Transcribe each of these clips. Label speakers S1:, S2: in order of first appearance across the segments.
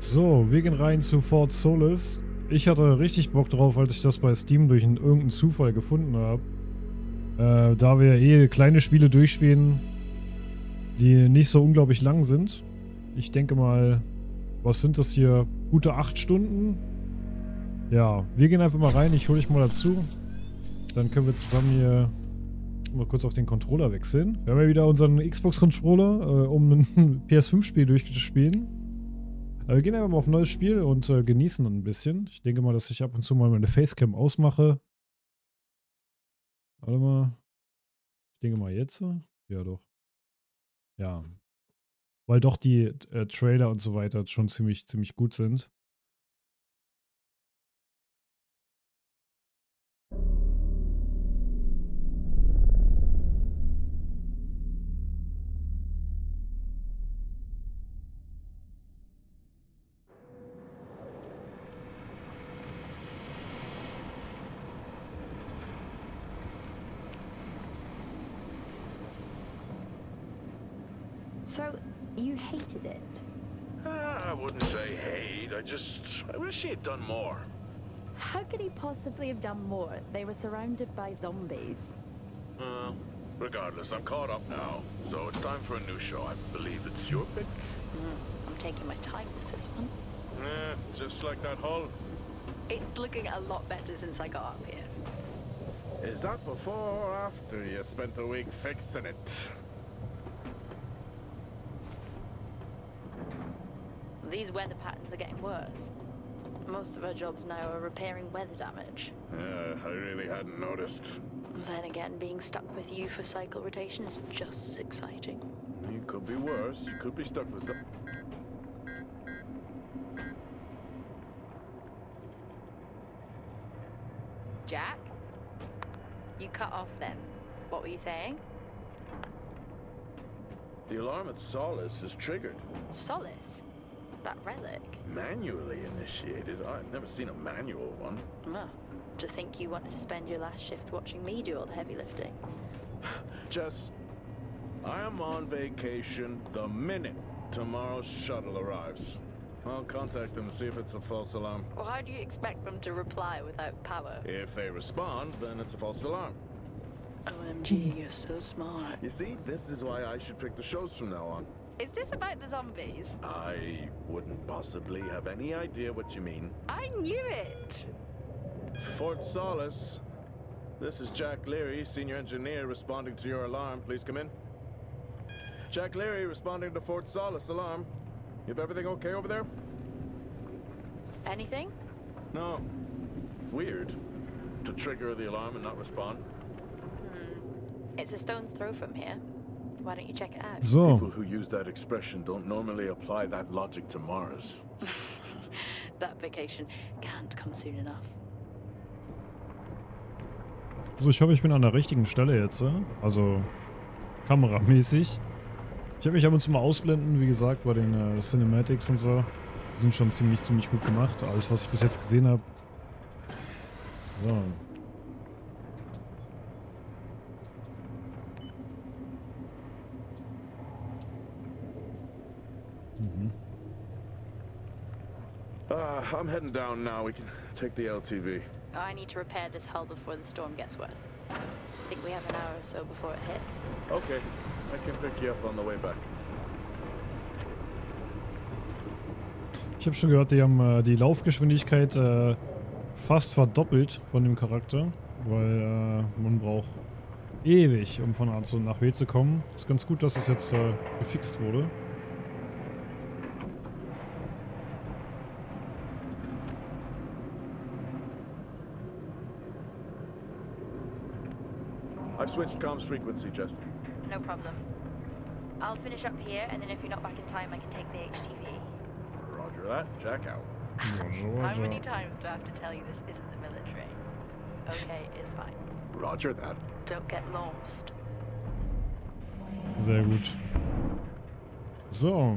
S1: So, wir gehen rein zu Fort Solis. Ich hatte richtig Bock drauf, als ich das bei Steam durch einen, irgendeinen Zufall gefunden habe. Äh, da wir eh kleine Spiele durchspielen, die nicht so unglaublich lang sind. Ich denke mal, was sind das hier? Gute 8 Stunden? Ja, wir gehen einfach mal rein. Ich hole dich mal dazu. Dann können wir zusammen hier mal kurz auf den Controller wechseln. Wir haben ja wieder unseren Xbox-Controller, äh, um ein PS5-Spiel durchzuspielen. Äh, wir gehen einfach mal auf ein neues Spiel und äh, genießen ein bisschen. Ich denke mal, dass ich ab und zu mal meine Facecam ausmache. Warte mal. Ich denke mal jetzt. Ja, doch. Ja. Weil doch die äh, Trailer und so weiter schon ziemlich, ziemlich gut sind.
S2: So, you hated it?
S3: Uh, I wouldn't say hate. I just... I wish he had done more.
S2: How could he possibly have done more? They were surrounded by zombies.
S3: Uh, regardless, I'm caught up now. So it's time for a new show. I believe it's your pick.
S2: I'm taking my time with this one.
S3: Yeah, just like that hole.
S2: It's looking a lot better since I got up here.
S3: Is that before or after you spent a week fixing it?
S2: These weather patterns are getting worse. Most of our jobs now are repairing weather damage.
S3: Yeah, I really hadn't noticed.
S2: Then again, being stuck with you for cycle rotation is just as exciting.
S3: You could be worse. You could be stuck with some...
S2: Jack? You cut off then. What were you saying?
S3: The alarm at Solace is triggered.
S2: Solace? That relic?
S3: Manually initiated. I've never seen a manual one.
S2: Well, to think you wanted to spend your last shift watching me do all the heavy lifting.
S3: Jess, I am on vacation the minute tomorrow's shuttle arrives. I'll contact them to see if it's a false alarm.
S2: Well, how do you expect them to reply without power?
S3: If they respond, then it's a false alarm.
S2: OMG, you're so smart.
S3: You see, this is why I should pick the shows from now on.
S2: Is this about the zombies?
S3: I wouldn't possibly have any idea what you mean.
S2: I knew it!
S3: Fort Solace. This is Jack Leary, senior engineer, responding to your alarm. Please come in. Jack Leary responding to Fort Solace alarm. You have everything okay over there?
S2: Anything?
S3: No. Weird. To trigger the alarm and not respond. Hmm.
S2: It's a stone's throw from here. Why don't you check it out?
S1: So,
S3: People who use that expression don't normally apply that logic to Mars.
S2: that vacation can't come soon enough.
S1: also ich hoffe, ich bin an der richtigen Stelle jetzt. Also kameramäßig. Ich habe mich ab und zu mal ausblenden, wie gesagt, bei den äh, Cinematics und so. Die sind schon ziemlich, ziemlich gut gemacht. Alles, was ich bis jetzt gesehen habe. So. Mhm.
S3: Uh, I'm heading down now. We can take the LTV.
S2: I need to repair this hull before the storm gets worse. I think we have an hour or so before it hits.
S3: Okay. I can pick you up on the way back.
S1: Ich habe schon gehört, die haben äh, die Laufgeschwindigkeit äh, fast verdoppelt von dem Charakter, weil äh, man braucht ewig, um von A zu nach B zu kommen. Ist ganz gut, dass es jetzt äh, gefixt wurde.
S3: I've switched comms frequency, Jess.
S2: No problem. I'll finish up here, and then if you're not back in time, I can take the HTV.
S3: Roger that. Jack out.
S1: Roger,
S2: How many
S1: roger.
S2: times do I have to tell you this isn't the military? Okay, it's fine.
S3: Roger that.
S2: Don't get lost.
S1: Sehr gut. So.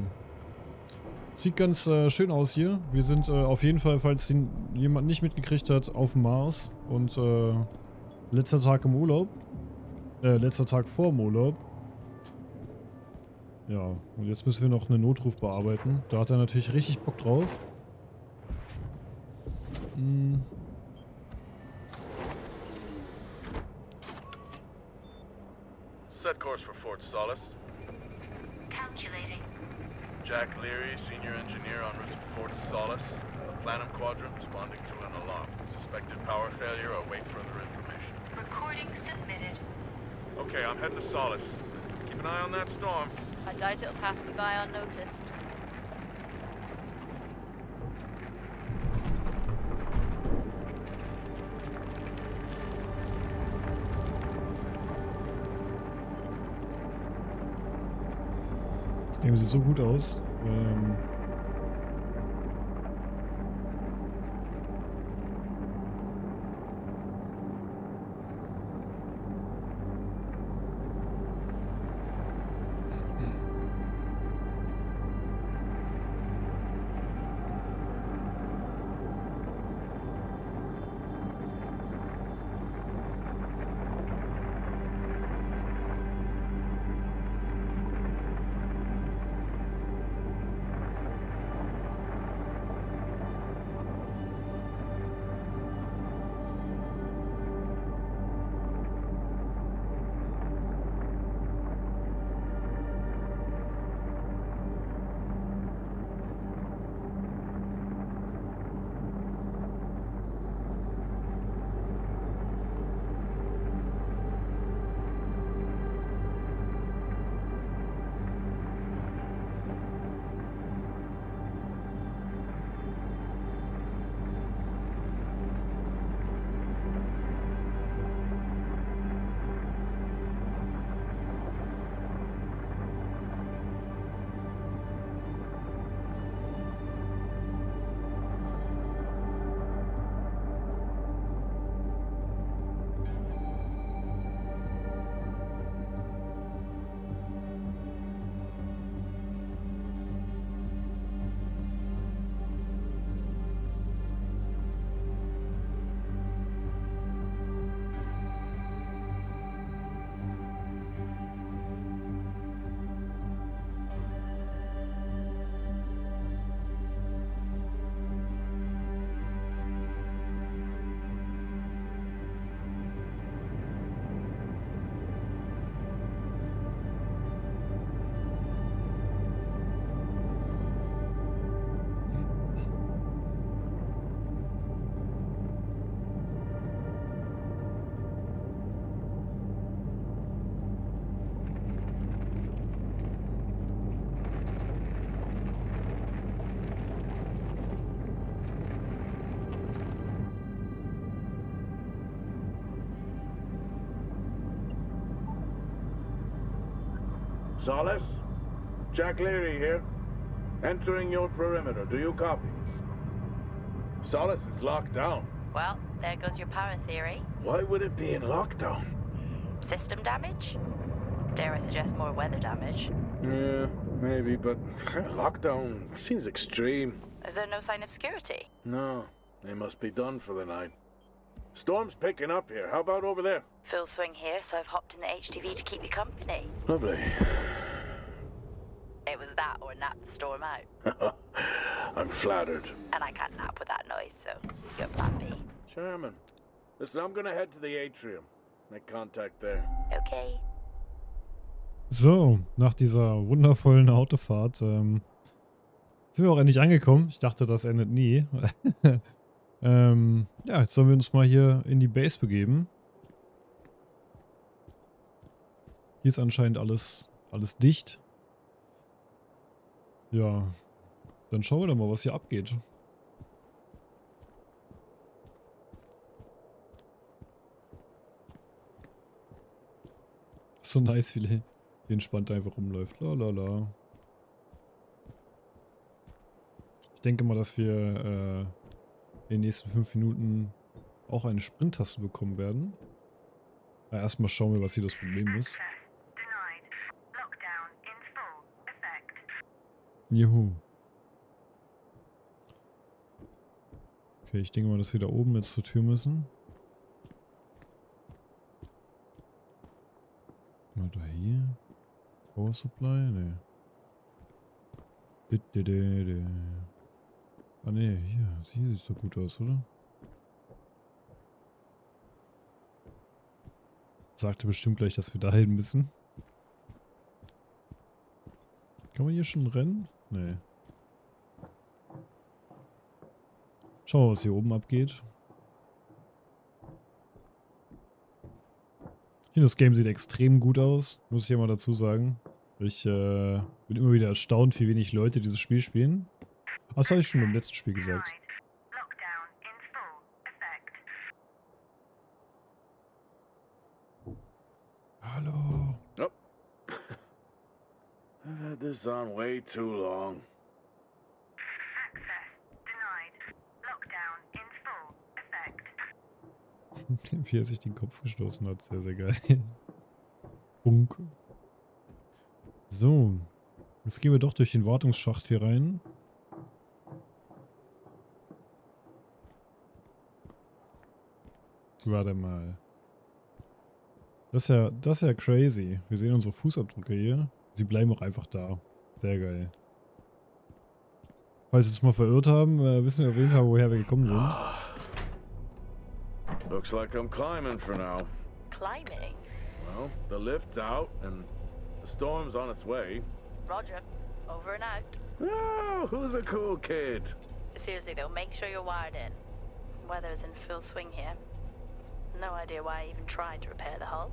S1: Sieht ganz äh, schön aus hier. Wir sind äh, auf jeden Fall, falls ihn jemand nicht mitgekriegt hat, auf dem Mars. Und äh, letzter Tag im Urlaub. Äh, letzter Tag vor dem Urlaub. Ja, und jetzt müssen wir noch einen Notruf bearbeiten. Da hat er natürlich richtig Bock drauf. Hm.
S3: Set course for Fort Solace.
S2: Calculating.
S3: Jack Leary, senior engineer en route to Fort Solace. The Planum Quadrant responding to an alarm. Suspected power failure. Await further information.
S2: Recording submitted.
S3: Okay, I'm heading to Solace. Keep an eye on that storm.
S2: I doubt it'll pass me by unnoticed.
S1: Das Game sieht so gut aus. Ähm
S3: Solace? Jack Leary here. Entering your perimeter. Do you copy? Solace is locked down.
S2: Well, there goes your power theory.
S3: Why would it be in lockdown?
S2: System damage? Dare I suggest more weather damage?
S3: Yeah, maybe, but lockdown seems extreme.
S2: Is there no sign of security?
S3: No, they must be done for the night. Storm's picking up here. How about over there?
S2: Full swing here, so I've hopped in the HTV to keep you company.
S3: Lovely.
S2: It was that or nap the storm out.
S3: I'm flattered.
S2: And I can't nap with that noise, so you're plan B.
S3: Chairman. Listen, I'm gonna head to the atrium. Make contact there.
S2: Okay.
S1: So, nach dieser wundervollen Autofahrt ähm, sind wir auch endlich angekommen. Ich dachte, das endet nie. ähm, ja, jetzt sollen wir uns mal hier in die Base begeben. Hier ist anscheinend alles, alles dicht. Ja, dann schauen wir doch mal, was hier abgeht. So nice, wie wie entspannt einfach rumläuft. Lalala. Ich denke mal, dass wir äh, in den nächsten fünf Minuten auch eine Sprint-Taste bekommen werden. Ja, erstmal schauen wir, was hier das Problem ist. Juhu. Okay, ich denke mal, dass wir da oben jetzt zur Tür müssen. Oder hier? Power Supply? Nee. Ah ne, hier. Hier sieht doch gut aus, oder? Sagte bestimmt gleich, dass wir dahin müssen. Kann man hier schon rennen? Nee. Schauen wir mal, was hier oben abgeht. Ich finde, das Game sieht extrem gut aus, muss ich ja mal dazu sagen. Ich äh, bin immer wieder erstaunt, wie wenig Leute dieses Spiel spielen. Das habe ich schon beim letzten Spiel gesagt. Hallo.
S3: I've had this on way too long.
S4: Access denied. Lockdown in full effect.
S1: wie er sich den Kopf gestoßen hat. Sehr, sehr geil. Bunk. So. Jetzt gehen wir doch durch den Wartungsschacht hier rein. Warte mal. Das ist ja, das ist ja crazy. Wir sehen unsere Fußabdrücke hier. Sie bleiben auch einfach da. Sehr geil. Falls wir uns mal verirrt haben, äh, wissen wir auf jeden Fall, woher wir gekommen sind.
S3: Looks like I'm climbing for now.
S2: Climbing?
S3: Well, the lift's out and the storm's on its way.
S2: Roger. Over and out.
S3: Oh, who's a cool kid?
S2: Seriously though, make sure you're wired in. Weather is in full swing here. No idea why I even tried to repair the hull.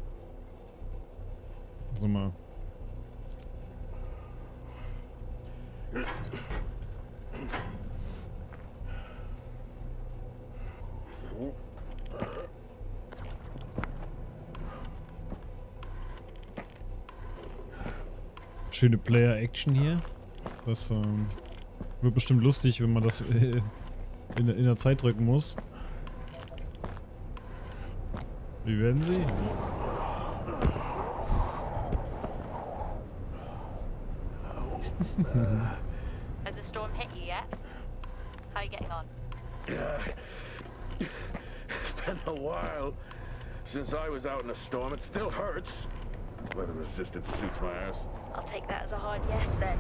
S1: Sag mal. Schöne Player-Action hier. Das ähm, wird bestimmt lustig, wenn man das äh, in, in der Zeit drücken muss. Wie werden sie?
S2: Has the storm hit you yet? How are you getting on?
S3: It's been a while since I was out in a storm. It still hurts. Weather resistance suits my ass.
S2: I'll take that as a hard yes then.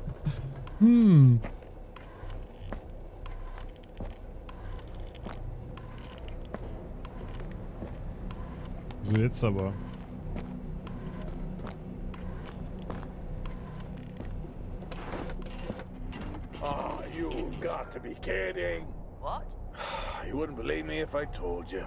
S1: Hm. So, jetzt aber.
S3: Be kidding.
S2: What?
S3: You wouldn't believe me if I told you.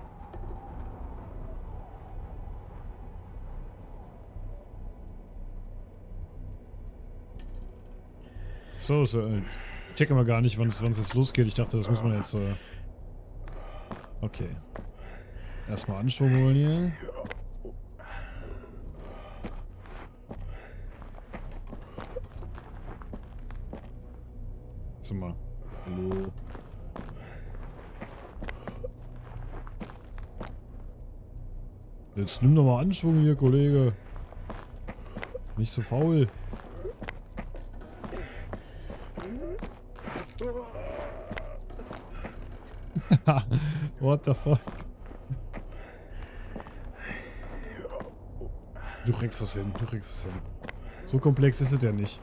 S1: So, so. äh, Ich checke mal gar nicht, wann es wann es jetzt losgeht. Ich dachte, das muss man jetzt. Äh okay. Erstmal Anschwung holen hier. So mal. Hallo. Jetzt nimm doch mal Anschwung hier, Kollege. Nicht so faul. What the fuck? Du kriegst das hin, du kriegst es hin. So komplex ist es ja nicht.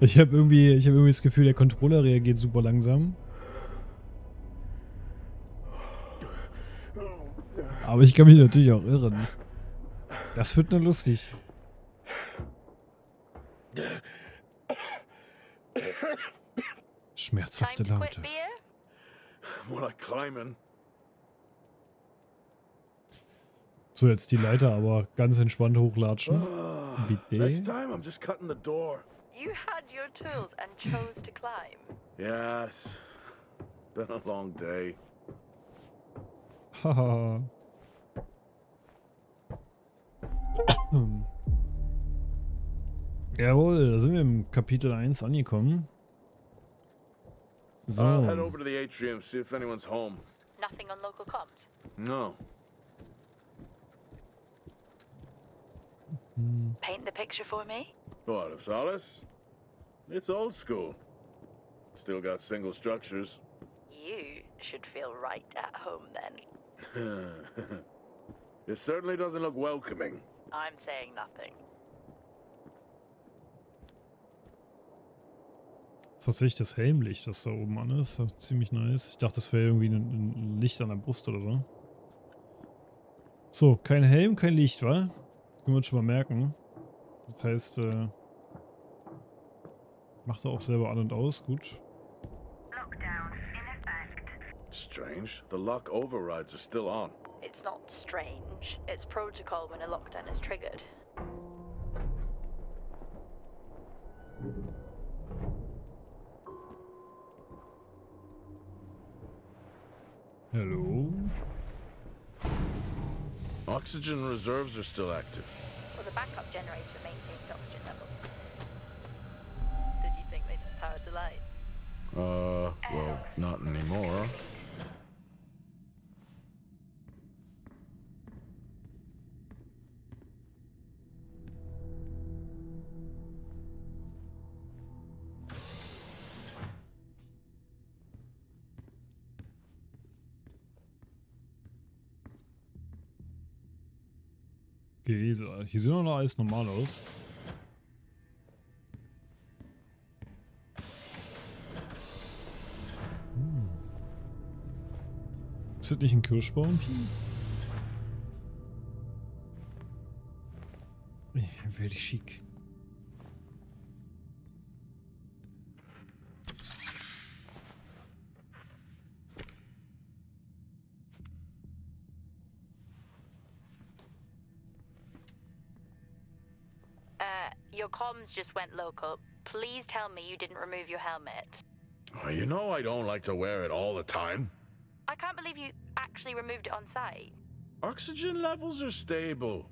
S1: Ich habe irgendwie, ich habe irgendwie das Gefühl, der Controller reagiert super langsam. Aber ich kann mich natürlich auch irren. Das wird nur lustig. Schmerzhafte Laute. So, jetzt die Leiter aber ganz entspannt hochlatschen.
S3: Ah,
S1: Bitte?
S3: Next time, I'm just cutting the door.
S2: You had your tools and chose to climb.
S3: Yes. Been a long day.
S1: Haha. Jawohl, da sind wir im Kapitel 1 angekommen. So.
S3: I'll head over to the atrium, see if anyone's home.
S2: Nothing on local comms.
S3: No.
S2: Paint the picture for me?
S3: What, of Solace? It's old school. Still got single structures.
S2: You should feel right at home then.
S3: it certainly doesn't look welcoming.
S2: I'm saying nothing.
S1: Tatsächlich das Helmlicht, das da oben an ist. Das ist ziemlich nice. Ich dachte, das wäre irgendwie ein, ein Licht an der Brust oder so. So, kein Helm, kein Licht, wa? Können wir uns schon mal merken. Das heißt, äh, macht er auch selber an und aus. Gut.
S4: Lockdown in effect.
S3: Strange. The lock overrides are still on.
S2: It's not strange. It's protocol when a lockdown is triggered.
S1: Hello?
S3: Oxygen reserves are still active.
S2: Backup generator maintains oxygen levels. Did you think they just powered the lights?
S3: Uh, well, not anymore.
S1: Okay, hier sieht noch alles normal aus. Hm. Ist das nicht ein Kirschbaum? Very chic.
S2: Uh, your comms just went local. Please tell me you didn't remove your helmet.
S3: Oh, you know I don't like to wear it all the time.
S2: I can't believe you actually removed it on site.
S3: Oxygen levels are stable.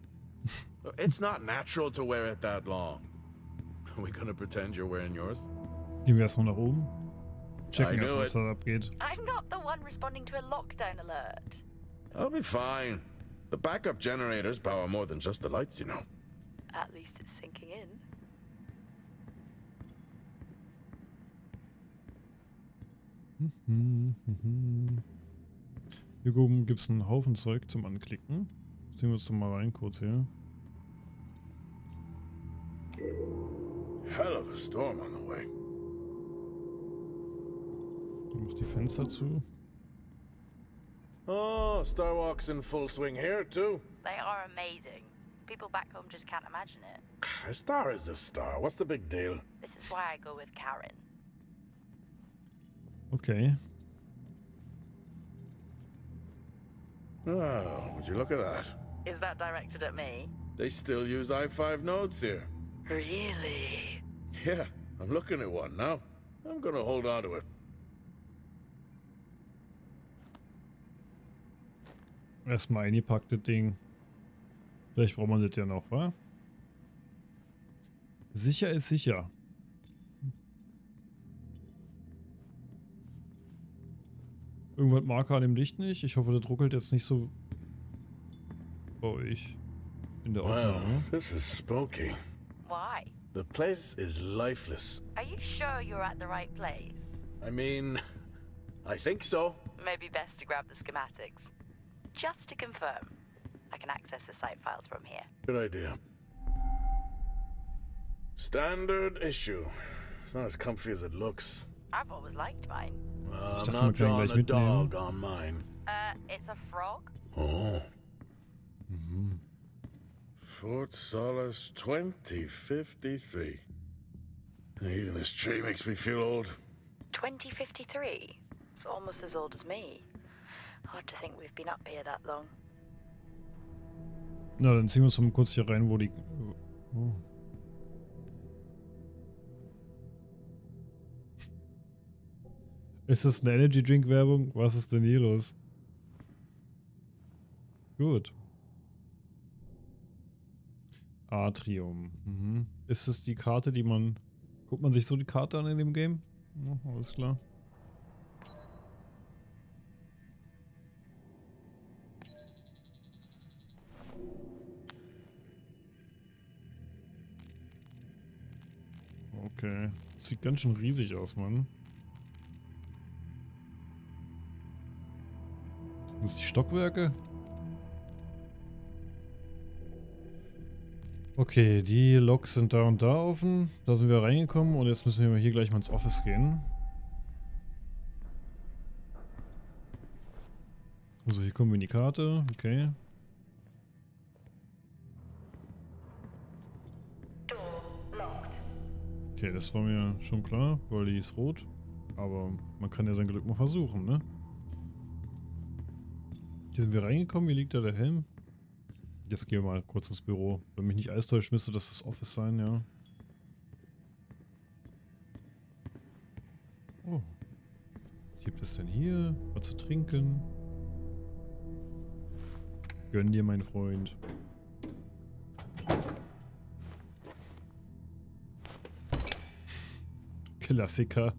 S3: it's not natural to wear it that long. Are we gonna pretend you're wearing yours?
S1: Gehen wir erstmal nach oben. Checken
S3: I knew
S1: erstmal, was
S3: it.
S1: da abgeht.
S2: I'm not the one responding to a lockdown alert.
S3: I'll be fine. The backup generators power more than just the lights, you know.
S2: At least it's sinking
S1: Hier oben gibt es einen Haufen Zeug zum Anklicken. Sehen wir uns doch mal rein kurz hier.
S3: Hell of a storm on the way.
S1: Dann mach die Fenster zu.
S3: Oh, Starwalk's in full swing here, too.
S2: They are amazing. People back home just can't imagine it.
S3: A star is a star. What's the big deal?
S2: This is why I go with Karen.
S1: Okay.
S3: Oh, would you look at that?
S2: Is that directed at me?
S3: They still use i5 nodes here.
S2: Really?
S3: Yeah, I'm looking at one now. I'm gonna hold on to it.
S1: Erstmal eingepacktes Ding. Vielleicht braucht man das ja noch, wa? Sicher ist sicher. Irgendwas Marker an dem Licht nicht. Ich hoffe, das ruckelt jetzt nicht so oh, bei euch in der
S3: Wow,
S1: Aufnahme.
S3: this is spooky.
S2: Why?
S3: The place is lifeless.
S2: Are you sure you're at the right place?
S3: I mean, I think so.
S2: Maybe best to grab the schematics. Just to confirm, I can access the site files from here.
S3: Good idea. Standard issue. It's not as comfy as it looks.
S2: I've always liked mine.
S3: Well,
S1: Ich
S3: I'm not drawing a dog on mine.
S2: Uh, it's a frog?
S3: Oh.
S1: Mhm.
S3: Fort Solace 2053. Even this tree makes me feel old.
S2: 2053. It's almost as old as me. Hard to think we've been up here that long.
S1: Na, dann ziehen wir uns mal kurz hier rein, wo die... Oh. Ist das eine Energy Drink Werbung? Was ist denn hier los? Gut. Atrium. Mhm. Ist es die Karte, die man... Guckt man sich so die Karte an in dem Game? Ja, alles klar. Okay. Sieht ganz schön riesig aus, Mann. Stockwerke? Okay, die Loks sind da und da offen. Da sind wir reingekommen und jetzt müssen wir hier gleich mal ins Office gehen. Also hier kommen wir in die Karte. Okay. Okay, das war mir schon klar, weil die ist rot. Aber man kann ja sein Glück mal versuchen, ne? Hier sind wir reingekommen, hier liegt da der Helm. Jetzt gehen wir mal kurz ins Büro. Wenn mich nicht alles täuscht, müsste das das Office sein, ja. Oh. Was gibt es denn hier? Was zu trinken? Gönn dir, mein Freund. Klassiker.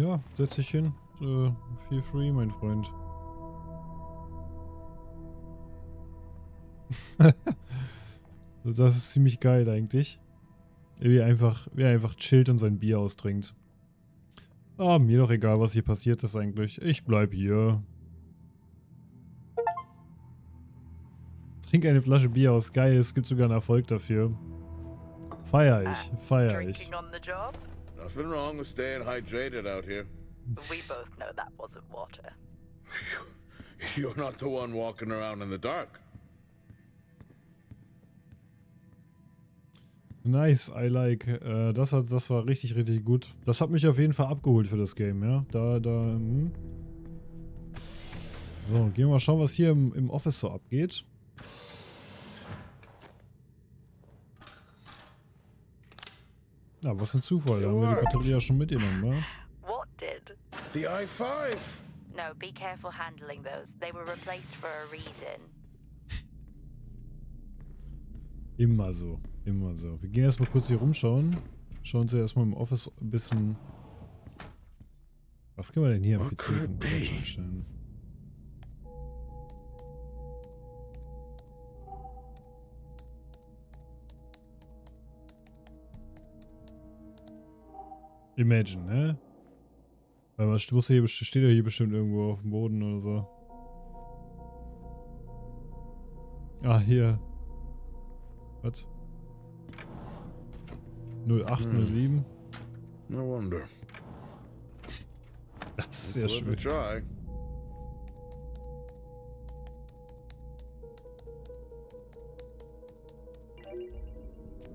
S1: Ja, setz dich hin. Äh, feel free, mein Freund. das ist ziemlich geil eigentlich. Wie einfach, wie er einfach chillt und sein Bier austrinkt. Ah, mir doch egal, was hier passiert ist eigentlich. Ich bleib hier. Trink eine Flasche Bier aus. Geil, es gibt sogar einen Erfolg dafür. Feier ich, feier ich.
S3: Nothing wrong with staying hydrated out here.
S2: We both know that wasn't water.
S3: You're not the one walking around in the dark.
S1: Nice, I like. Äh, das, hat, das war richtig, richtig gut. Das hat mich auf jeden Fall abgeholt für das Game, ja. Da, da, hm. So, gehen wir mal schauen, was hier im, im Office so abgeht. Ja, was ein Zufall. Da haben wir die Batterie ja schon mitgenommen, wa?
S2: What did?
S3: The I-5!
S2: No, be careful handling those. They were replaced for a reason.
S1: Immer so, immer so. Wir gehen erstmal kurz hier rumschauen. Schauen uns ja erstmal im Office ein bisschen... Was können wir denn hier am PC
S3: could
S1: Imagine, ne? Weil was muss hier, steht ja hier bestimmt irgendwo auf dem Boden oder so. Ah, hier. Was? 0807?
S3: No wonder.
S1: Das ist sehr schön.
S3: try.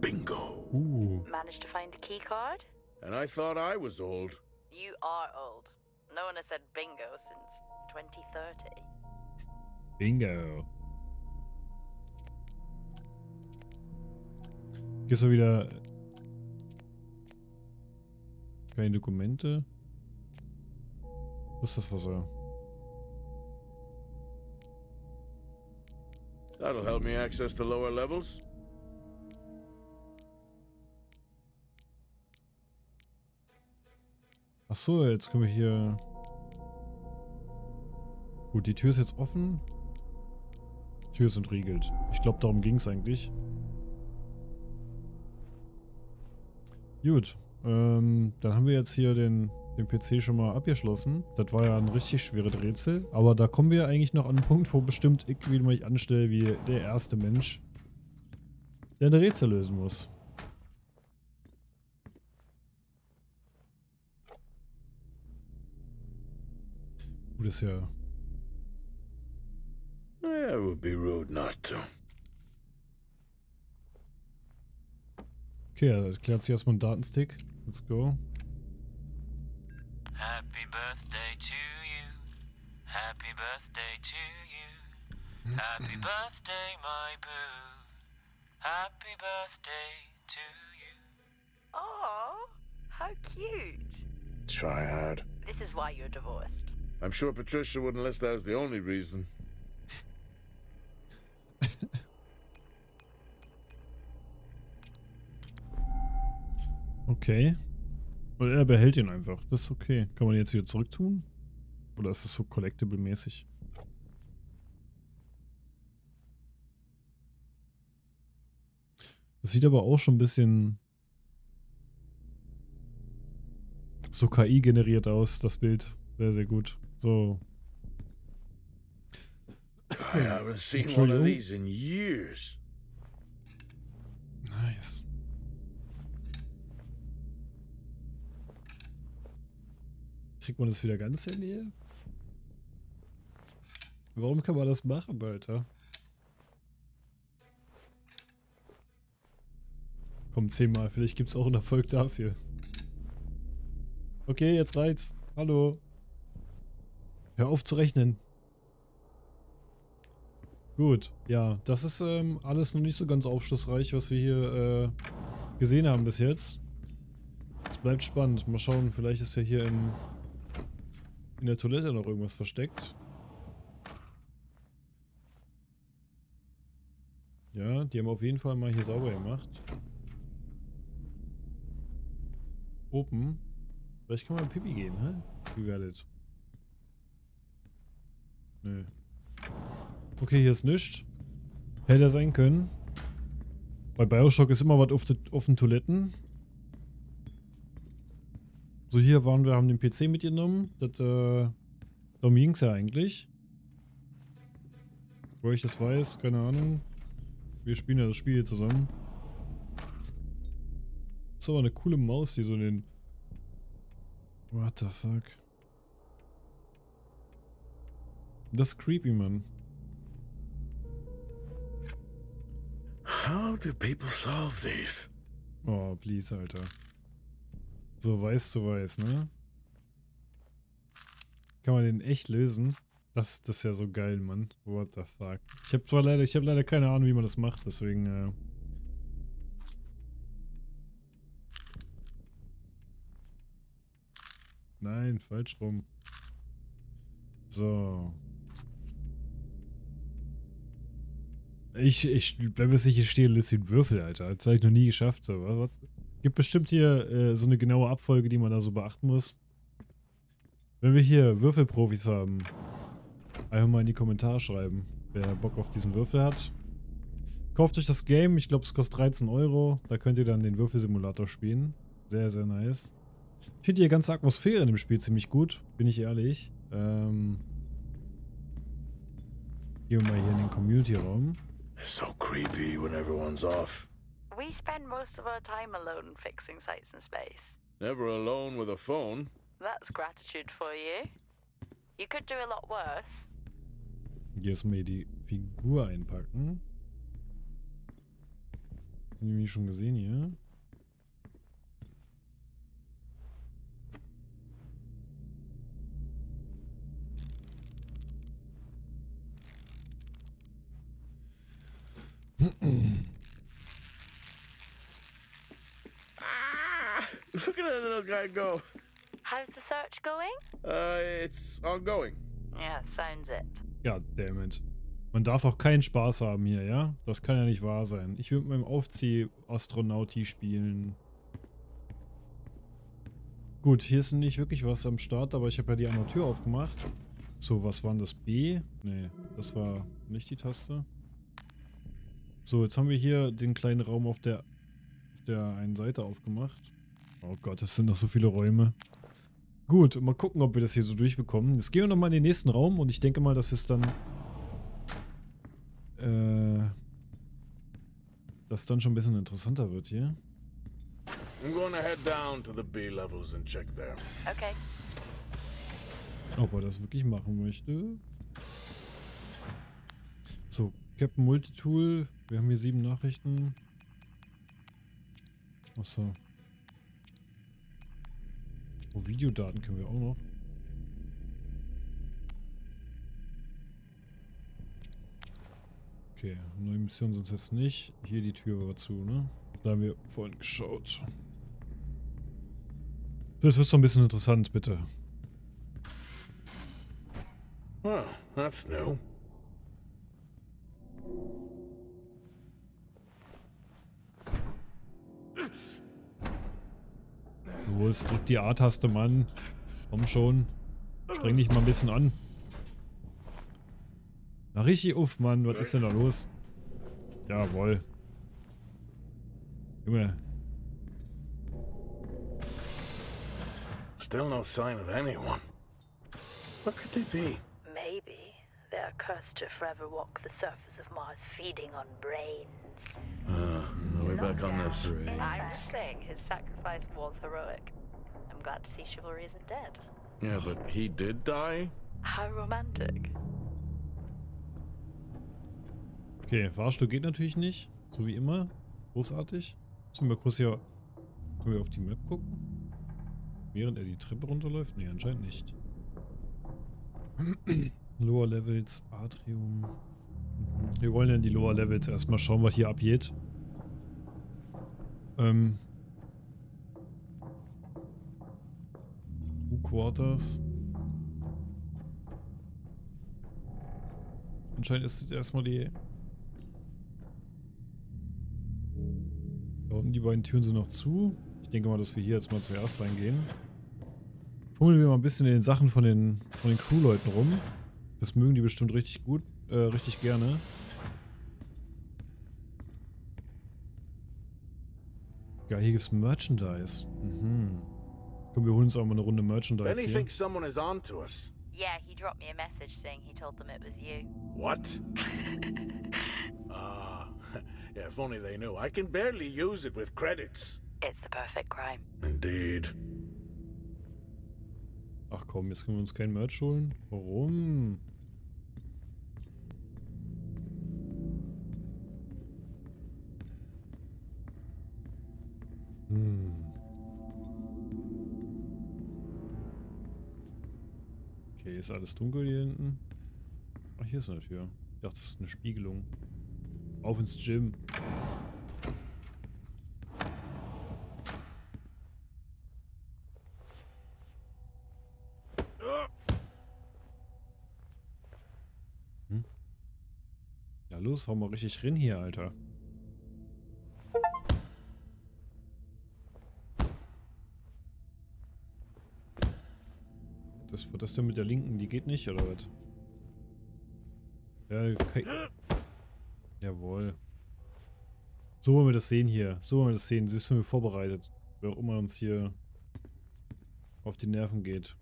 S3: Bingo.
S1: Uh,
S2: Managed to find a key card?
S3: And I thought I was old.
S2: You are old. No one has said bingo since 2030.
S1: Bingo. Gehst du wieder... Keine Dokumente? Was ist das Wasser?
S3: That'll help me access the lower levels.
S1: Ach so, jetzt können wir hier... Gut, die Tür ist jetzt offen. Die Tür ist entriegelt. Ich glaube, darum ging es eigentlich. Gut. Ähm, dann haben wir jetzt hier den, den PC schon mal abgeschlossen. Das war ja ein richtig schweres Rätsel. Aber da kommen wir eigentlich noch an einen Punkt, wo bestimmt ich wieder mich anstelle wie der erste Mensch, der ein Rätsel lösen muss. Gut, ist ja
S3: Yeah, it would be rude not to.
S1: Okay, er erklärt sich erstmal einen Datenstick. Let's go.
S5: Happy birthday to you. Happy birthday to you. Happy birthday, my boo. Happy birthday to you.
S2: Oh, how cute.
S3: Try hard.
S2: This is why you're divorced.
S3: I'm sure Patricia wouldn't list that as the only reason.
S1: Okay. Und er behält ihn einfach. Das ist okay. Kann man jetzt wieder zurücktun? Oder ist es so collectible-mäßig? Das sieht aber auch schon ein bisschen so KI generiert aus, das Bild. Sehr, sehr gut. So.
S6: I haven't seen one of these in years.
S1: Nice. Kriegt man das wieder ganz in die Nähe? Warum kann man das machen, Alter? Komm, zehnmal. Vielleicht gibt es auch einen Erfolg dafür. Okay, jetzt reizt. Hallo. Hör auf zu rechnen. Gut, ja, das ist ähm, alles noch nicht so ganz aufschlussreich, was wir hier äh, gesehen haben bis jetzt. Es bleibt spannend. Mal schauen, vielleicht ist ja hier in, in der Toilette noch irgendwas versteckt. Ja, die haben auf jeden Fall mal hier sauber gemacht. Open. Vielleicht kann man Pipi gehen, hä? Wie werdet? Nö. Okay, hier ist nichts. Hätte er sein können. Bei Bioshock ist immer was auf, auf den Toiletten. So, hier waren wir, haben den PC mitgenommen. Das, äh, darum ging's ja eigentlich. Wo ich das weiß, keine Ahnung. Wir spielen ja das Spiel hier zusammen. Das ist aber eine coole Maus, die so in den... What the fuck? Das ist creepy, Mann.
S6: How do people solve these?
S1: Oh, please, Alter. So weiß zu weiß, ne? Kann man den echt lösen? Das, das ist ja so geil, Mann. What the fuck. Ich habe zwar leider, ich habe leider keine Ahnung, wie man das macht, deswegen, äh. Nein, falsch rum. So. Ich, ich bleibe sicher stehen, löse den Würfel, Alter. Das habe ich noch nie geschafft. So. Was? Gibt bestimmt hier äh, so eine genaue Abfolge, die man da so beachten muss. Wenn wir hier Würfelprofis haben, einfach mal in die Kommentare schreiben, wer Bock auf diesen Würfel hat. Kauft euch das Game, ich glaube es kostet 13 Euro. Da könnt ihr dann den Würfelsimulator spielen. Sehr, sehr nice. Ich finde die ganze Atmosphäre in dem Spiel ziemlich gut, bin ich ehrlich. Ähm, gehen wir mal hier in den Community-Raum.
S6: It's so creepy when everyone's off.
S2: We spend most of our time alone fixing sites in space.
S3: Never alone with a phone.
S2: That's gratitude for you. You could do a lot worse.
S1: Hier ist mir die Figur einpacken. Haben die mich schon gesehen hier?
S3: Ah! Look at that little guy go.
S2: How's the search going?
S3: Uh, it's ongoing.
S2: Yeah, sounds it.
S1: Ja, dammit. Man darf auch keinen Spaß haben hier, ja? Das kann ja nicht wahr sein. Ich will mit meinem Aufzieh-Astronauti spielen. Gut, hier ist nicht wirklich was am Start, aber ich habe ja die andere Tür aufgemacht. So, was war denn das? B? Nee, das war nicht die Taste. So, jetzt haben wir hier den kleinen Raum auf der, auf der einen Seite aufgemacht. Oh Gott, es sind noch so viele Räume. Gut, mal gucken, ob wir das hier so durchbekommen. Jetzt gehen wir nochmal in den nächsten Raum und ich denke mal, dass wir es dann... Äh... Das dann schon ein bisschen interessanter wird hier.
S3: I'm gonna head down to the B levels and check there.
S2: Okay.
S1: Ob er das wirklich machen möchte. So, Captain Multitool. Wir haben hier sieben Nachrichten. Achso. Oh, Videodaten können wir auch noch. Okay, neue Mission sind jetzt nicht. Hier die Tür war zu, ne? Da haben wir vorhin geschaut. Das wird so ein bisschen interessant, bitte.
S6: Well, that's new.
S1: Los, drück die A-Taste, Mann. Komm schon. Streng dich mal ein bisschen an. Na richtig uff, Mann. Was ist denn da los? Jawohl. Junge,
S3: Still no sign of anyone. What could they be?
S2: Maybe they're cursed to forever walk the surface of Mars feeding on brains.
S3: Uh, back on this?
S1: brains.
S2: I'm saying his sacrifice was heroic. I'm glad to see chivalry isn't dead.
S7: Yeah, but he did die?
S2: How romantic.
S1: Okay, Fahrstuhl geht natürlich nicht. So wie immer. Großartig. Müssen wir kurz hier können wir auf die Map gucken? Während er die Treppe runterläuft? Nee, anscheinend nicht. Lower Levels, Atrium. Mhm. Wir wollen ja in die Lower Levels erstmal schauen, was hier abgeht. Ähm. Two Quarters. Anscheinend ist jetzt erstmal die Da unten die beiden Türen sind noch zu. Ich denke mal, dass wir hier jetzt mal zuerst reingehen. Fummeln wir mal ein bisschen in den Sachen von den, von den Crew-Leuten rum. Das mögen die bestimmt richtig gut, äh, richtig gerne. Ja, hier gibt's Merchandise. Mhm. Komm, wir holen uns auch mal eine Runde Merchandise
S3: Benny
S1: hier.
S3: thinks someone is on to us.
S2: Yeah, he dropped me a message saying he told them it was you.
S3: What? Ah, yeah, if only they knew. I can barely use it with credits.
S2: It's the perfect crime.
S3: Indeed.
S1: Ach komm, jetzt können wir uns kein Merch holen. Warum? Hm. Okay, ist alles dunkel hier hinten? Ach, hier ist eine Tür. Ich dachte, das ist eine Spiegelung. Auf ins Gym. Ja, los, hau mal richtig rein hier, Alter. Das, das denn mit der linken, die geht nicht, oder was? Ja, okay. Jawohl. So wollen wir das sehen hier. So wollen wir das sehen. So sind wir vorbereitet. Wer auch immer uns hier auf die Nerven geht.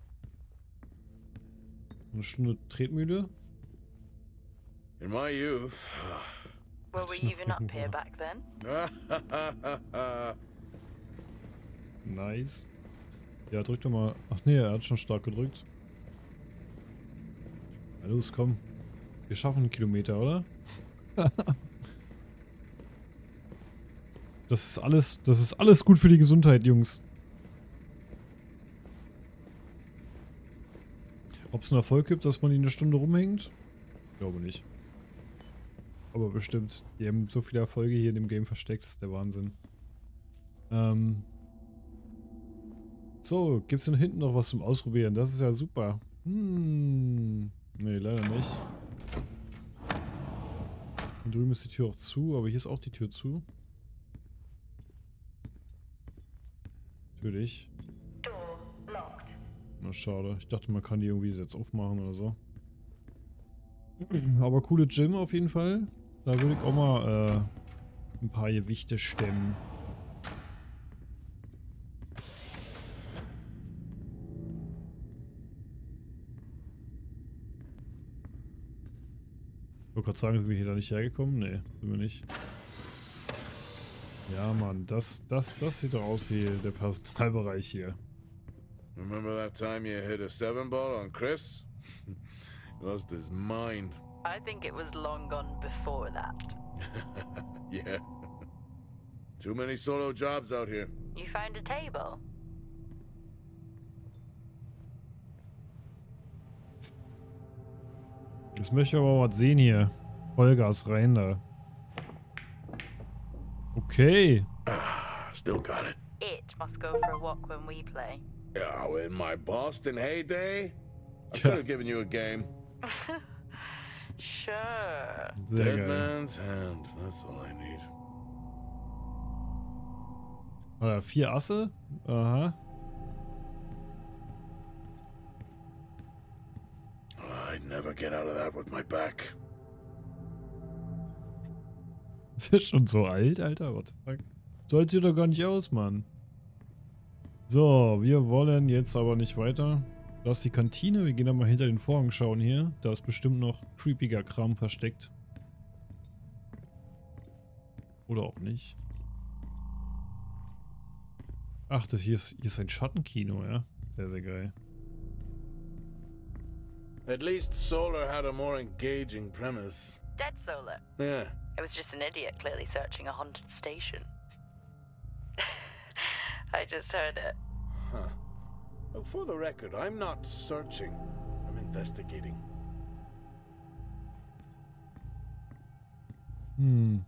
S1: Eine Stunde Tretmühle.
S3: In my youth.
S2: Were we even up here back then?
S1: Nice. Ja, drück doch mal. Ach nee, er hat schon stark gedrückt. Na los, komm. Wir schaffen einen Kilometer, oder? das ist alles, das ist alles gut für die Gesundheit, Jungs. Ob es einen Erfolg gibt, dass man ihn eine Stunde rumhängt? Ich glaube nicht. Aber bestimmt. Die haben so viele Erfolge hier in dem Game versteckt, das ist der Wahnsinn. Ähm. So, gibt's denn hinten noch was zum Ausprobieren? Das ist ja super. Hm. Nee, leider nicht. Und drüben ist die Tür auch zu, aber hier ist auch die Tür zu. Natürlich. Na schade. Ich dachte, man kann die irgendwie jetzt aufmachen oder so. Aber coole Gym auf jeden Fall. Da würde ich auch mal äh, ein paar Gewichte stemmen. Wollte gerade sagen, sind wir hier da nicht hergekommen? Nee, sind wir nicht. Ja, Mann, das, das, das sieht doch aus wie der Personalbereich hier.
S3: Remember that time you hit a seven ball on Chris? Lost his mind.
S2: I think it was long gone before that.
S3: yeah. Too many solo jobs out here.
S2: You found a table?
S1: Jetzt möchte ich aber was sehen hier. Vollgas rein da. Okay.
S3: Ah, still got it.
S2: It must go for a walk when we play.
S3: Oh, in my Boston heyday, I could have given you a game.
S2: Sure.
S1: Sehr
S3: Dead
S1: geil.
S3: man's hand. That's all I need.
S1: Oder vier Asse? Aha.
S3: I'd never get out of that with my back.
S1: Ist ja schon so alt, Alter. What the fuck? Hältst dir doch gar nicht aus, Mann. So, wir wollen jetzt aber nicht weiter. Da ist die Kantine. Wir gehen da mal hinter den Vorhang schauen hier. Da ist bestimmt noch creepiger Kram versteckt. Oder auch nicht. Ach, das hier ist, hier ist ein Schattenkino, ja? Sehr, sehr geil.
S3: At least Solar had a more engaging premise.
S2: Dead Solar.
S3: Yeah.
S2: It was just an idiot clearly searching a haunted station. I just heard it.
S3: Huh. Well, for the record, I'm not searching. I'm investigating.
S1: Hm.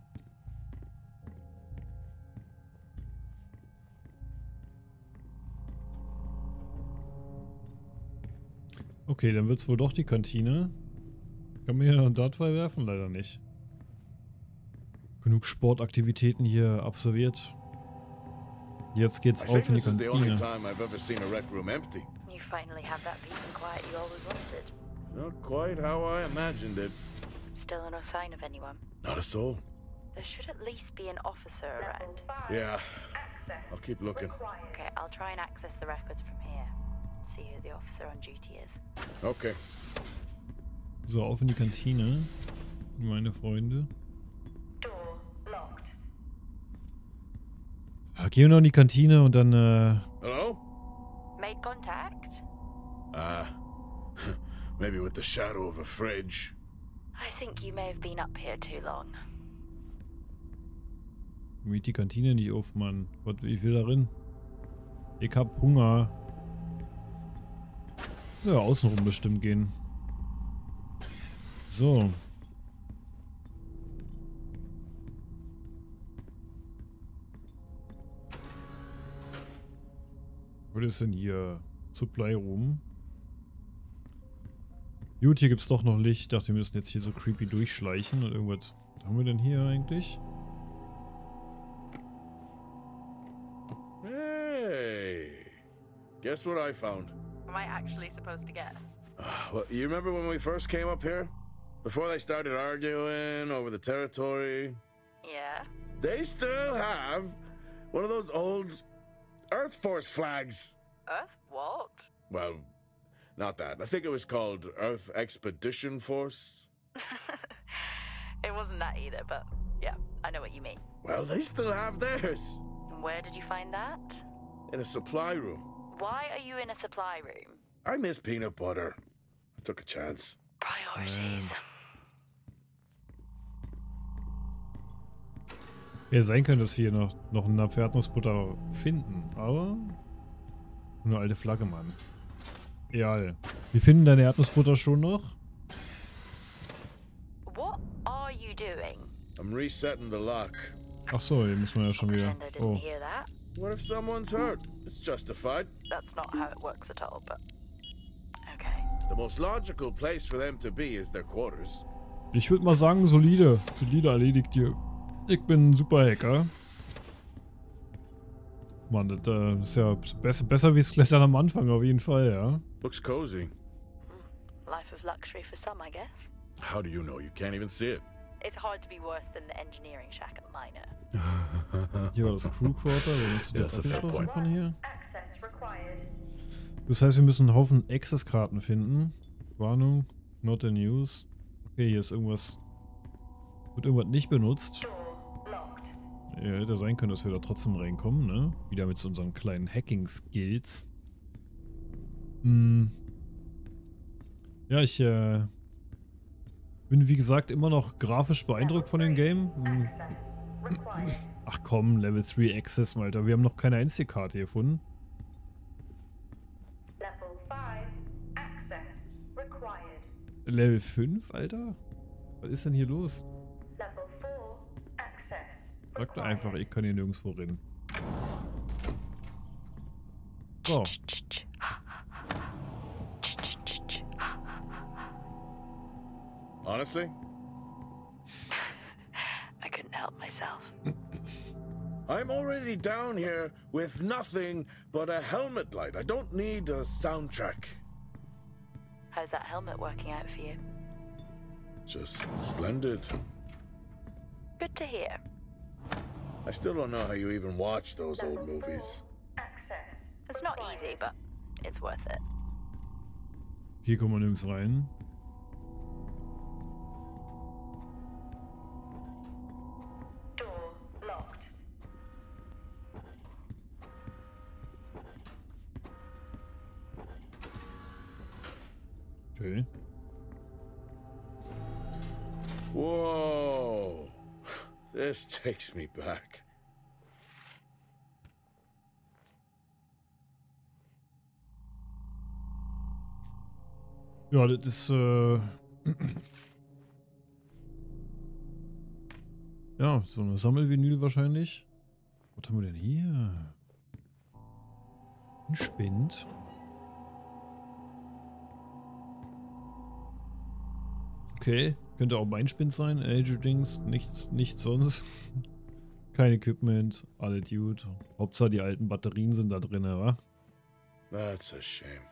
S1: Okay, dann wird's wohl doch die Kantine. Kann mir hier noch einen Dartfall werfen? Leider nicht. Genug Sportaktivitäten hier absolviert. Jetzt geht's
S3: I
S1: auf in die Kantine.
S2: You finally have that peace and quiet you always wanted.
S3: Not quite how I imagined it.
S2: Still no sign of anyone.
S3: Not a soul.
S2: There should at least be an officer around.
S8: 5.
S3: Yeah, I'll keep looking.
S2: Okay, I'll try and access the records from here. See who the officer on duty is.
S3: Okay.
S1: So, auf in die Kantine. Meine Freunde.
S8: Door locked.
S1: Ja, gehen wir noch in die Kantine und dann, äh,
S3: Hello?
S2: Made contact?
S3: Ah, maybe with the shadow of a fridge.
S2: I think you may have been up here too long.
S1: Geht die Kantine nicht auf, Mann. Was, ich will da rein. Ich hab Hunger. Ja, außenrum bestimmt gehen. So. Was ist denn hier? Supply Room. Gut, hier gibt's doch noch Licht. Ich dachte, wir müssen jetzt hier so creepy durchschleichen und irgendwas. Was haben wir denn hier eigentlich?
S3: Hey, guess what I found?
S2: Am I actually supposed to guess?
S3: Well, you remember when we first came up here? Before they started arguing over the territory?
S2: Yeah?
S3: They still have one of those old Earth Force flags.
S2: Earth? What?
S3: Well, not that. I think it was called Earth Expedition Force.
S2: it wasn't that either, but yeah, I know what you mean.
S3: Well, they still have theirs
S2: Where did you find that?
S3: in a supply room.
S2: Why are you in a supply room?
S3: I miss peanut butter. I took a chance.
S2: Priorities.
S1: Ja, sein könnte, dass wir hier noch, noch einen Napf Erdnussbutter finden, aber eine alte Flagge, Mann. Egal. Wir finden deine Erdnussbutter schon noch.
S2: What are you doing?
S3: I'm resetting the lock.
S1: Ach so, hier müssen wir ja schon wieder. Oh.
S3: What if someone's hurt? It's justified.
S2: That's not how it works at all, but okay.
S3: The most logical place for them to be is their quarters.
S1: ich würde mal sagen, solide. Solide erledigt hier. Ich bin ein super Hacker. Mann, das äh, ist ja besser, besser wie das Klettern am Anfang auf jeden Fall, ja.
S3: Looks cozy.
S2: Life of luxury for some, I guess.
S3: How do you know? You can't even see it.
S2: It's hard to be worse than the engineering shack at Miner.
S1: Hier war das Crew Quarter. Wo ist
S3: Ja,
S1: das abgeschlossen von hier? Das heißt, wir müssen einen Haufen Access-Karten finden. Warnung, not in use. Okay, hier ist irgendwas. Wird irgendwas nicht benutzt. Ja, hätte sein können, dass wir da trotzdem reinkommen, ne? Wieder mit so unseren kleinen Hacking-Skills. Hm. Ja, ich äh, bin wie gesagt immer noch grafisch beeindruckt von dem Game. Hm. Ach komm, Level 3 Access, Alter. Wir haben noch keine einzige Karte gefunden.
S8: Level 5. Access required.
S1: Level 5, Alter? Was ist denn hier los?
S8: Level 4. Access
S1: Sag doch einfach, ich kann hier nirgendwo rennen. So,
S3: Honestly,
S2: I couldn't help myself.
S3: I'm already down here with nothing but a helmet light. I don't need a soundtrack.
S2: How's that helmet working out for you?
S3: Just splendid.
S2: Good to hear.
S3: I still don't know how you even watch those
S9: Level
S3: old movies.
S9: access.
S2: It's not easy, but it's worth it.
S1: Hier kommen wir nirgends rein.
S3: This takes me back.
S1: Ja, das ist, äh... ja, so eine Sammelvinyl wahrscheinlich. Was haben wir denn hier? Ein Spind. Okay, könnte auch mein Spind sein. Age Dings, nichts, nichts sonst. Kein Equipment, alle Dude. Hauptsache die alten Batterien sind da drin, wa?
S3: That's a shame.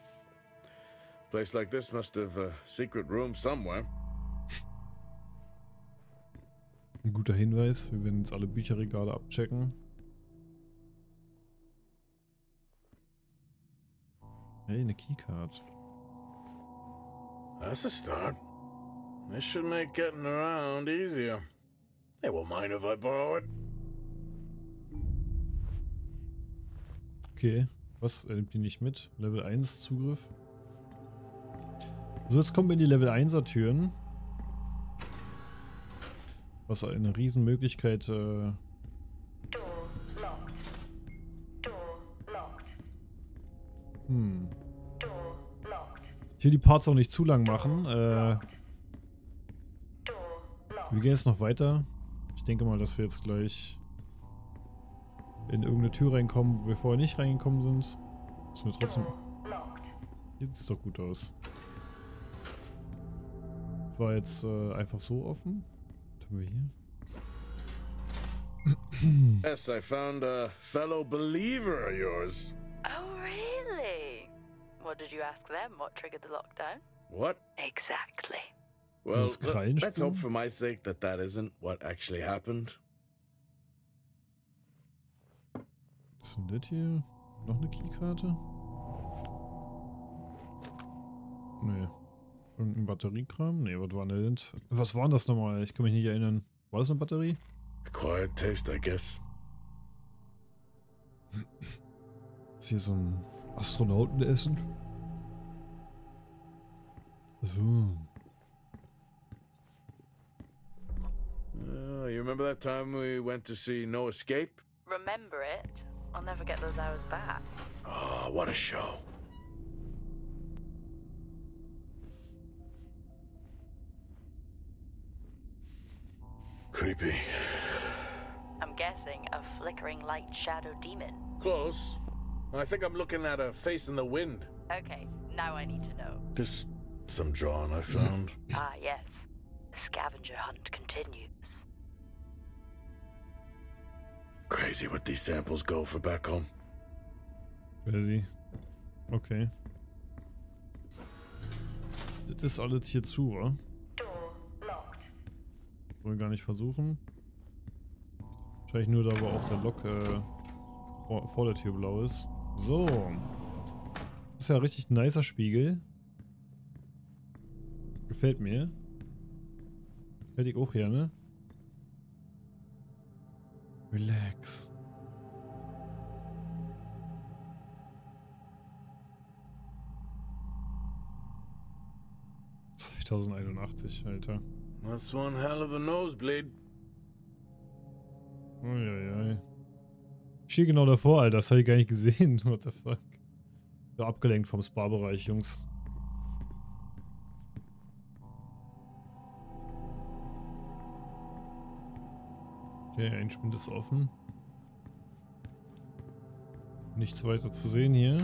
S3: Place like this must have a secret room somewhere.
S1: Ein guter Hinweis. Wir werden jetzt alle Bücherregale abchecken. Hey, eine Keycard.
S3: That's a start. This should make getting around easier. They won't mind if I borrow it.
S1: Okay. Was? Er nimmt die nicht mit? Level 1 Zugriff. So, jetzt kommen wir in die Level 1er Türen. Was eine Riesenmöglichkeit. Äh,
S9: Door locked. Door locked.
S1: hm.
S9: Door locked.
S1: Ich will die Parts auch nicht zu lang machen. Äh. Wir gehen jetzt noch weiter. Ich denke mal, dass wir jetzt gleich in irgendeine Tür reinkommen, wo wir vorher nicht reingekommen sind. Müssen wir trotzdem. Hier sieht es doch gut aus. War jetzt äh, einfach so offen. Was haben wir hier?
S3: Yes, I found a fellow believer of yours.
S2: Oh, really? What did you ask them? What triggered the lockdown?
S3: What?
S2: Exactly.
S3: Well, let's hope for my sake that that isn't what actually happened.
S1: Was ist denn das hier? Noch eine Keykarte? Nee. Irgendein Batteriekram? Nee, was war denn das? Was war denn das nochmal? Ich kann mich nicht erinnern. War das eine Batterie?
S3: Quiet taste, I guess.
S1: Ist hier so ein Astronautenessen? So.
S3: Remember that time we went to see No Escape?
S2: Remember it. I'll never get those hours back.
S3: Oh, what a show. Creepy.
S2: I'm guessing a flickering light shadow demon.
S3: Close. I think I'm looking at a face in the wind.
S2: Okay, now I need to know.
S3: Just some drawing I found.
S2: Ah, yes. The scavenger hunt continues.
S3: Crazy what these samples go for back home.
S1: Crazy. Okay. Das ist alles hier zu,
S9: locked.
S1: Wollen wir gar nicht versuchen. Wahrscheinlich nur da, wo auch der Lock äh, vor, vor der Tür blau ist. So. Das ist ja ein richtig nicer Spiegel. Gefällt mir. Hätte ich auch gerne. Relax. ...2081, Alter.
S3: That's one hell of a nosebleed.
S1: Uiuiui. Ich stehe genau davor, Alter. Das habe ich gar nicht gesehen. What the fuck. So abgelenkt vom Spa-Bereich, Jungs. Okay, ein Spind ist offen. Nichts weiter zu sehen hier.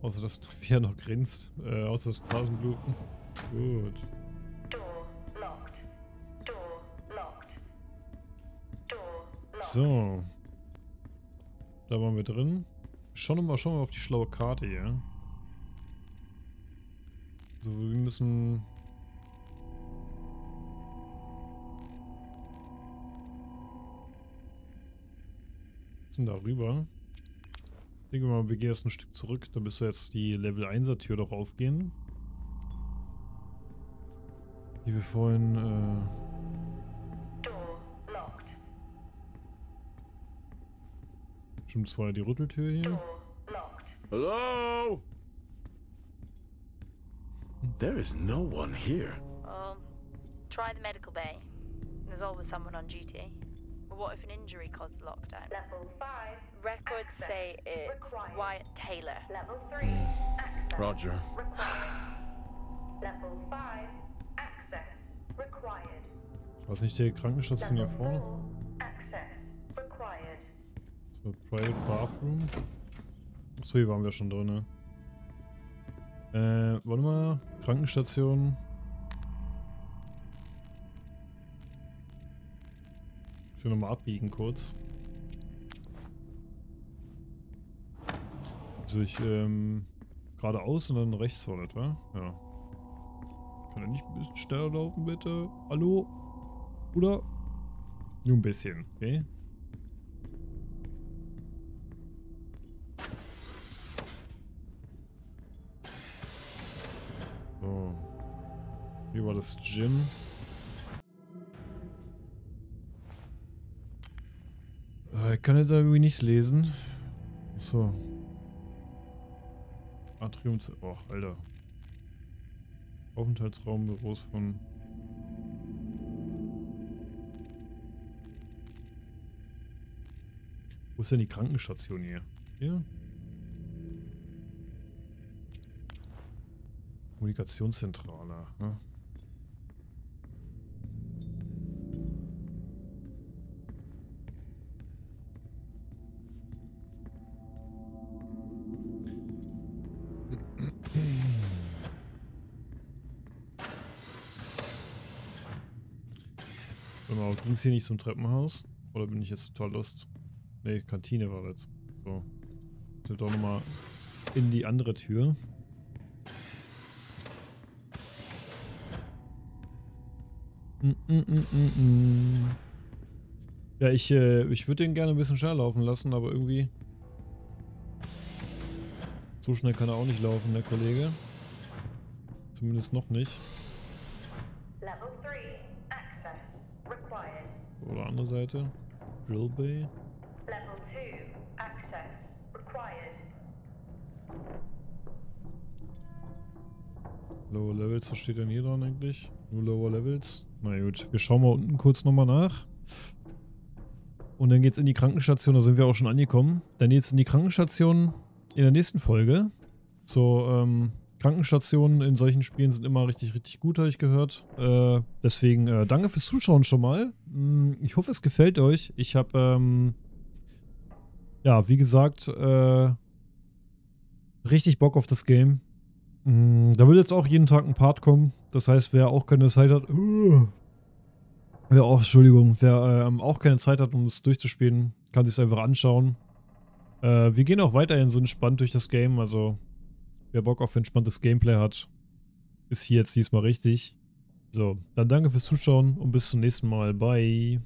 S1: Außer dass Via noch grinst. Äh, außer das Nasenbluten. Gut. So. Da waren wir drin. Schauen wir mal, schauen wir mal auf die schlaue Karte hier. So, wir müssen... Sind da rüber. Ich denke mal, wir gehen erst ein Stück zurück. Da müsste jetzt die Level 1er Tür doch aufgehen. Die wir vorhin, äh,
S4: Door locked.
S1: Stimmt, das war ja die Rütteltür hier.
S6: Hello? There is no one here.
S2: Well, try the medical bay. There's always someone on duty. But what if an injury caused the lockdown?
S4: Level 5.
S2: Records
S4: access
S2: say it's
S4: required.
S2: Wyatt Taylor.
S4: Level 3. Access
S6: Roger.
S4: required. Level 5. Access required.
S1: War es nicht die Krankenstation hier
S4: Level
S1: vorne?
S4: 4. Access required.
S1: So, Private Bathroom. Achso, hier waren wir schon drin, ne? Äh, warte mal. Krankenstation. Ich will nochmal abbiegen kurz. Also ich, ähm, geradeaus und dann rechts war das? Ja. Kann er nicht ein bisschen schneller laufen, bitte? Hallo? Oder? Nur ein bisschen, okay? Das Gym. Ich kann jetzt irgendwie nichts lesen. So. Atrium. Oh, Alter. Aufenthaltsraum, Büros von. Wo ist denn die Krankenstation hier? Hier? Kommunikationszentrale. Ne? Ging es hier nicht zum Treppenhaus? Oder bin ich jetzt total lost? Ne, Kantine war das. So. Sind doch nochmal in die andere Tür. Mm, mm, mm, mm, mm. Ja, ich, äh, ich würde den gerne ein bisschen schneller laufen lassen, aber irgendwie... So schnell kann er auch nicht laufen, der Kollege. Zumindest noch nicht.
S4: Level 3.
S1: Oder andere Seite. Drill Bay.
S4: Level 2. Access required.
S1: Lower Levels, was steht denn hier dran eigentlich? Nur Lower Levels. Na gut, wir schauen mal unten kurz nochmal nach. Und dann geht's in die Krankenstation, da sind wir auch schon angekommen. Dann geht's in die Krankenstation in der nächsten Folge. So, ähm, Krankenstationen in solchen Spielen sind immer richtig, richtig gut, habe ich gehört. Äh, deswegen äh, danke fürs Zuschauen schon mal. Mm, Ich hoffe, es gefällt euch. Ich habe, ähm, ja, wie gesagt, äh, richtig Bock auf das Game. Mm, Da wird jetzt auch jeden Tag ein Part kommen. Das heißt, wer auch keine Zeit hat. Uh, wer auch, Entschuldigung, wer ähm, auch keine Zeit hat, um es durchzuspielen, kann sich einfach anschauen. Äh, wir gehen auch weiterhin so entspannt durch das Game. Also, wer Bock auf entspanntes Gameplay hat, ist hier jetzt diesmal richtig. So, dann danke fürs Zuschauen und bis zum nächsten Mal. Bye.